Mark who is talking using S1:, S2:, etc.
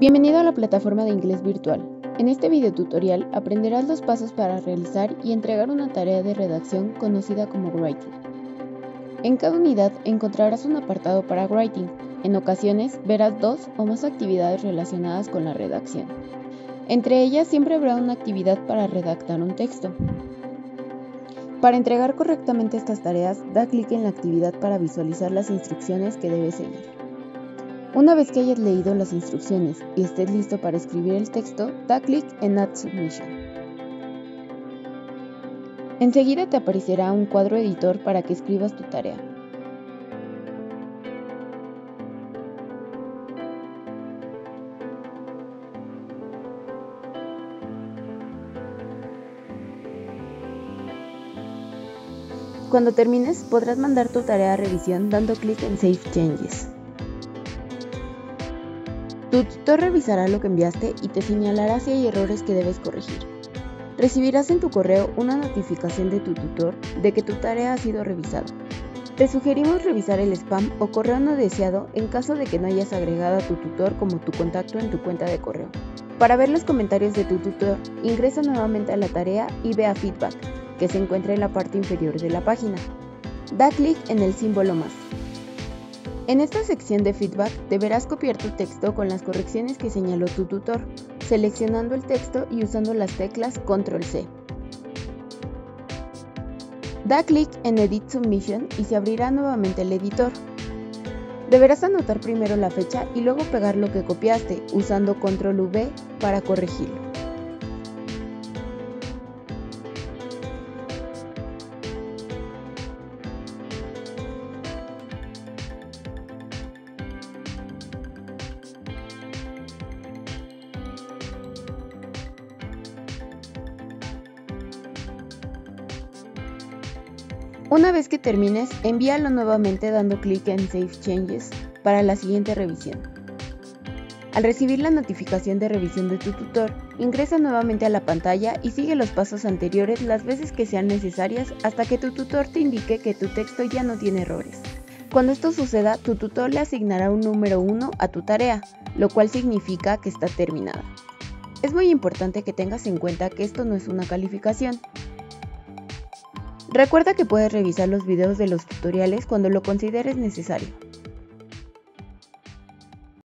S1: Bienvenido a la plataforma de inglés virtual. En este video tutorial aprenderás los pasos para realizar y entregar una tarea de redacción conocida como writing. En cada unidad encontrarás un apartado para writing. En ocasiones verás dos o más actividades relacionadas con la redacción. Entre ellas siempre habrá una actividad para redactar un texto. Para entregar correctamente estas tareas, da clic en la actividad para visualizar las instrucciones que debes seguir. Una vez que hayas leído las instrucciones y estés listo para escribir el texto, da clic en Add Submission. Enseguida te aparecerá un cuadro editor para que escribas tu tarea. Cuando termines, podrás mandar tu tarea a revisión dando clic en Save Changes. Tu tutor revisará lo que enviaste y te señalará si hay errores que debes corregir. Recibirás en tu correo una notificación de tu tutor de que tu tarea ha sido revisada. Te sugerimos revisar el spam o correo no deseado en caso de que no hayas agregado a tu tutor como tu contacto en tu cuenta de correo. Para ver los comentarios de tu tutor, ingresa nuevamente a la tarea y ve a Feedback que se encuentra en la parte inferior de la página. Da clic en el símbolo más. En esta sección de feedback deberás copiar tu texto con las correcciones que señaló tu tutor, seleccionando el texto y usando las teclas Control C. Da clic en Edit Submission y se abrirá nuevamente el editor. Deberás anotar primero la fecha y luego pegar lo que copiaste usando Control V para corregirlo. Una vez que termines, envíalo nuevamente dando clic en Save Changes para la siguiente revisión. Al recibir la notificación de revisión de tu tutor, ingresa nuevamente a la pantalla y sigue los pasos anteriores las veces que sean necesarias hasta que tu tutor te indique que tu texto ya no tiene errores. Cuando esto suceda, tu tutor le asignará un número 1 a tu tarea, lo cual significa que está terminada. Es muy importante que tengas en cuenta que esto no es una calificación, Recuerda que puedes revisar los videos de los tutoriales cuando lo consideres necesario.